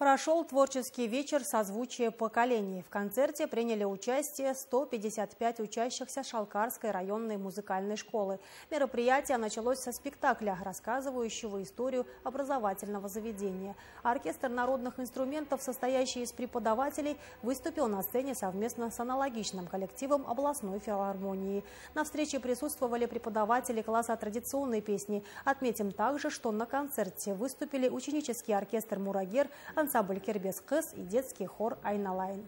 Прошел творческий вечер созвучия поколений. В концерте приняли участие 155 учащихся Шалкарской районной музыкальной школы. Мероприятие началось со спектакля, рассказывающего историю образовательного заведения. Оркестр народных инструментов, состоящий из преподавателей, выступил на сцене совместно с аналогичным коллективом областной филармонии. На встрече присутствовали преподаватели класса традиционной песни. Отметим также, что на концерте выступили ученический оркестр «Мурагер», ансамбль «Кербез қыз» и детский хор «Айналайын».